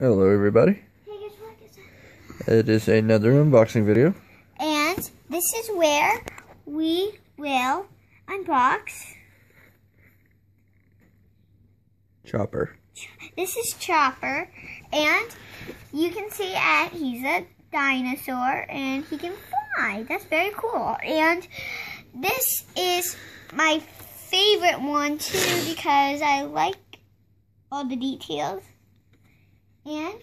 Hello everybody. Hey, guess what? Guess? It is another unboxing video. And this is where we will unbox. Chopper. This is Chopper, and you can see that he's a dinosaur and he can fly. That's very cool. And this is my favorite one too because I like all the details. And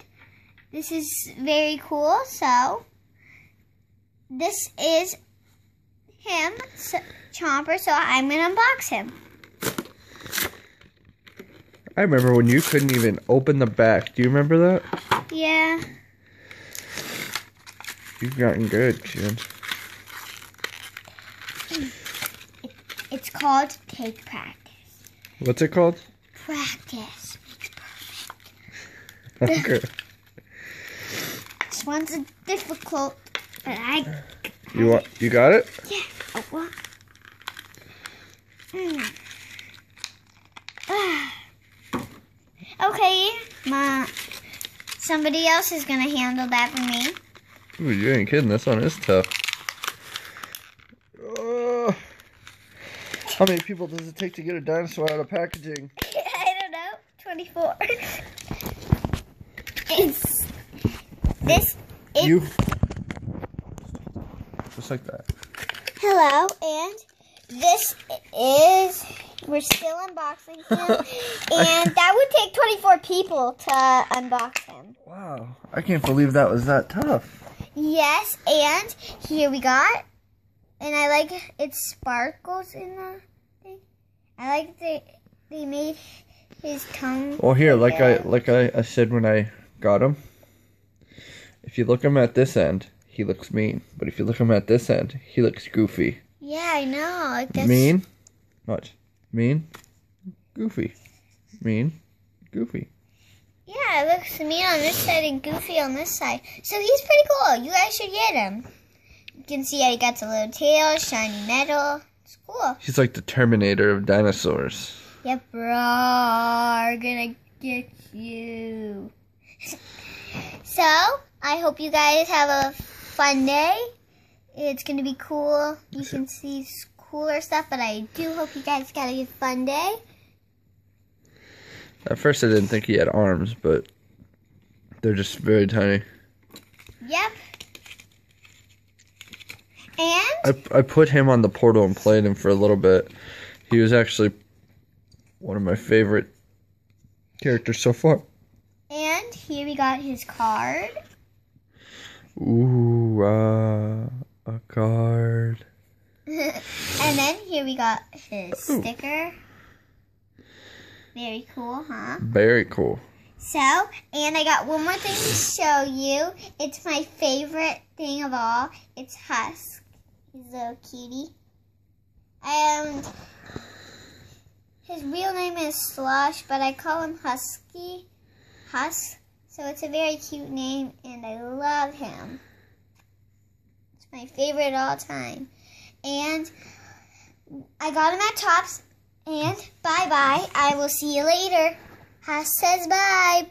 this is very cool. So this is him, so, Chomper. So I'm gonna unbox him. I remember when you couldn't even open the back. Do you remember that? Yeah. You've gotten good, kid. It's called Take Practice. What's it called? Practice. Okay. This one's a difficult, but I You want? You got it? yeah. Oh. Mm. Ah. okay, ma. Somebody else is gonna handle that for me. Ooh, you ain't kidding. This one is tough. Oh. How many people does it take to get a dinosaur out of packaging? I don't know. Twenty-four. It's this. It, You. Just like that. Hello, and this is we're still unboxing him, and that would take 24 people to unbox him. Wow. I can't believe that was that tough. Yes, and here we got, and I like it sparkles in the thing. I like they they made his tongue. Well, here, like I like I, I said when I got him, if you look him at this end, he looks mean. But if you look him at this end, he looks goofy. Yeah, I know. That's, Mean, what? Mean, goofy, mean, goofy. Yeah, it looks mean on this side and goofy on this side. So he's pretty cool. You guys should get him. You can see how he got the little tail, shiny metal. It's cool. He's like the Terminator of dinosaurs. Yep, bro, are gonna get you. So, I hope you guys have a fun day. It's gonna be cool. You can see cooler stuff, but I do hope you guys got a fun day. At first, I didn't think he had arms, but they're just very tiny. Yep. And I I put him on the portal and played him for a little bit. He was actually one of my favorite characters so far. And here we got his card. Ooh, uh, a card. and then here we got his Ooh. sticker. Very cool, huh? Very cool. So, and I got one more thing to show you. It's my favorite thing of all. It's Husk. He's a little cutie. And his real name is Slush, but I call him Husky. Husk. So it's a very cute name, and I love him. It's my favorite of all time. And I got him at Tops. And bye bye. I will see you later. Husk says. Bye.